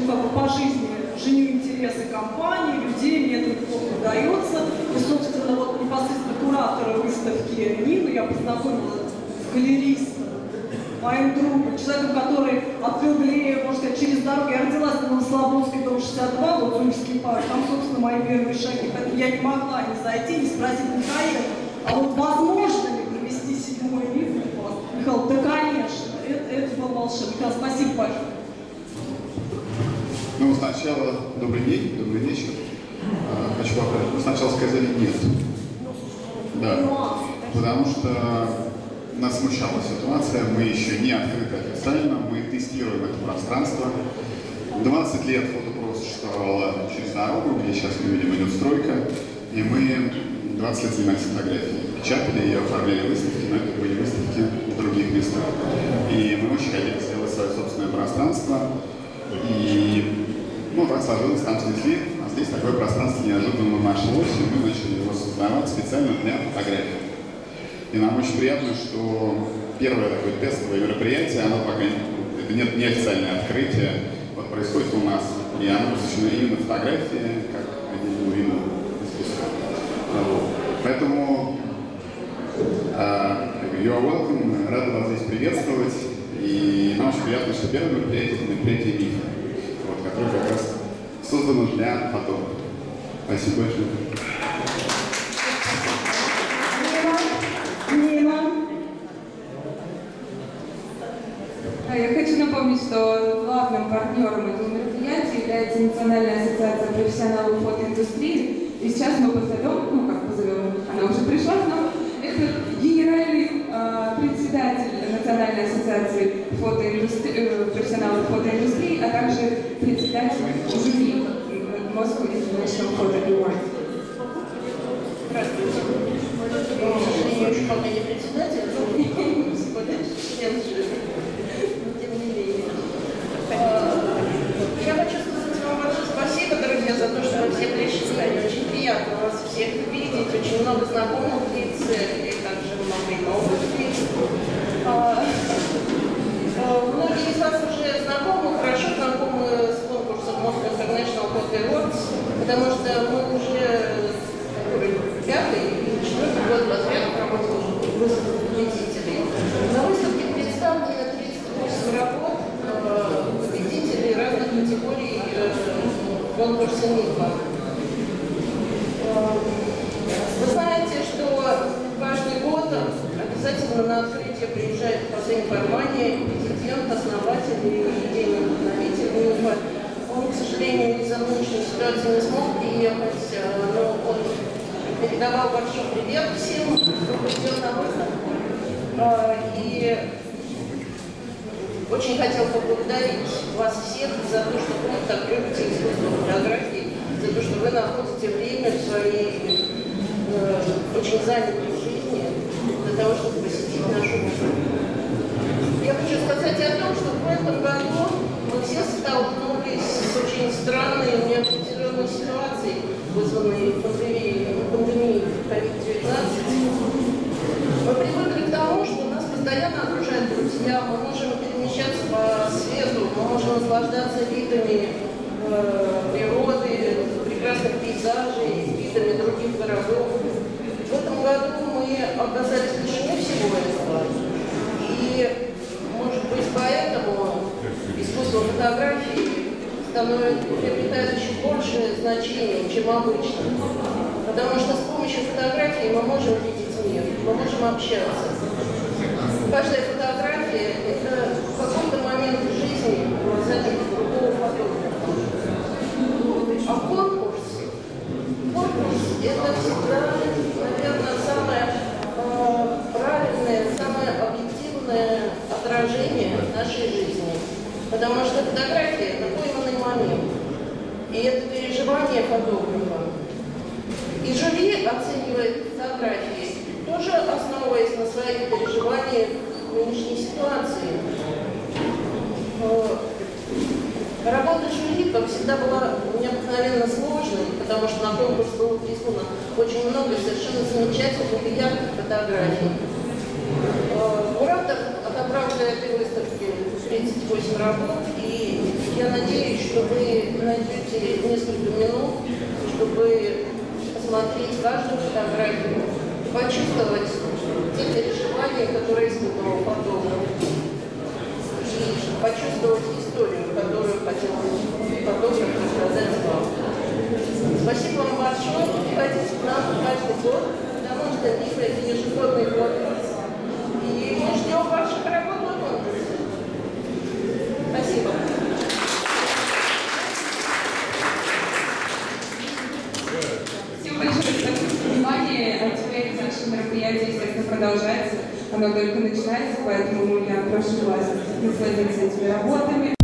ну, как бы по жизни женю интересы компании, людей, мне это неплохо удается. И, собственно, вот непосредственно куратора выставки Нину я познакомила с галеристом, моим другом, человеком, который открыл галерею, можно сказать, через дорогу. Я родилась на Новослободской, дом 62, вот Зумерский парк, там, собственно, мои первые шаги. Поэтому я не могла не зайти, не спросить Михаила, а вот возможно ли провести седьмой вас? Михаил, конечно, волшебно. Михаил, спасибо большое. Ну, сначала добрый день, добрый вечер. А, Хочу поправить. Вы сначала сказали нет. Да. Потому что нас смущала ситуация, мы еще не открыты официально, мы тестируем это пространство. 20 лет фотопро существовало через дорогу, где сейчас мы видим идет стройка, и мы 20 лет занимались фотографией. Печатали и оформляли выставки, но это были выставки в других местах. И мы очень хотели сделать свое собственное пространство, и ну, так сложилось, там снесли, а здесь такое пространство неожиданно нашлось, и мы начали его создавать специально для фотографий. И нам очень приятно, что первое такое тестовое мероприятие, оно пока это нет неофициальное открытие, вот происходит у нас, и оно посвящено именно фотографии, как отдельному виду искусства. Поэтому а, you are welcome, рада вас здесь приветствовать, и нам очень приятно, что первое мероприятие это мероприятие МИФ, вот, которое как раз создано для фотографов. Спасибо большое. Я хочу напомнить, что главным партнером этого мероприятия является Национальная ассоциация профессионалов фотоиндустрии. И сейчас мы позовем, ну как позовем, она уже пришла к нам, это генеральный а, председатель Национальной ассоциации фотоиндустри- э, профессионалов фотоиндустрии, а также председатель жюри Moscow International Photo Award. Еще пока не председатель, но член жюри. Тем не менее. Я хочу сказать вам большое спасибо, друзья, за то, что вы все пришли. Очень приятно вас всех видеть. Очень много знакомых лиц и также много и новых лиц. А, а, Многие из вас уже знакомы, хорошо знакомы с конкурсом Moscow International Photo Awards, потому что мы уже пятый или четвертый год подряд проводим выставку победителей. На выставке представлены 38 работ э, победителей разных категорий э, конкурса МИФа. Э, Вы знаете, что каждый год обязательно на открытие приезжает последнем формате президент, основатель и идейный вдохновитель. Он, к сожалению, из-за нынешней ситуации не смог приехать, э, но он передавал большой привет всем, кто придет на выставку. Э, И очень хотел поблагодарить вас всех за то, что вы так любите искусство фотографии, за то, что вы находите время в своей э, очень занятой жизни для того, чтобы посетить нашу выставку. Я хочу сказать о том, что в этом году мы все столкнулись с очень странной неопределенной ситуацией, вызванной пандемией, пандемией COVID-19. Мы привыкли к тому, что нас постоянно окружают друзья, мы можем перемещаться по свету, мы можем наслаждаться видами э, природы, прекрасных пейзажей, видами других городов. В этом году мы оказались лишены всего этого. И, может быть, поэтому искусство фотографии становится, приобретает еще большее значение, чем обычно. Потому что с помощью фотографии мы можем видеть мир, мы можем общаться. Каждая фотография – это в какой-то момент жизни глазами другого фотографа. А конкурс, конкурс – это всегда, наверное, самое э, правильное, самое объективное отражение нашей жизни. Потому что фотография – это пойманный момент. И это переживание фотографа. И жюри оценивает фотографии, тоже основываясь на своих переживаниях нынешней ситуации. Э, Работа жюри, как всегда, была необыкновенно сложной, потому что на конкурс было прислано очень много совершенно замечательных и ярких фотографий. Э, Куратор отобрал для этой выставки 38 работ, я надеюсь, что вы найдете несколько минут, чтобы посмотреть каждую фотографию, почувствовать те переживания, которые испытывал фотограф, и почувствовать историю, которую хотел фотограф рассказать вам. Спасибо вам большое. Приходите к нам каждый год, потому что НИФ – это ежегодный конкурс. И мы ждем ваших работ на конкурсе. Спасибо. Всем большое спасибо за внимание. А теперь наше мероприятие, естественно, продолжается. Оно только начинается, поэтому я прошу вас насладиться этими работами,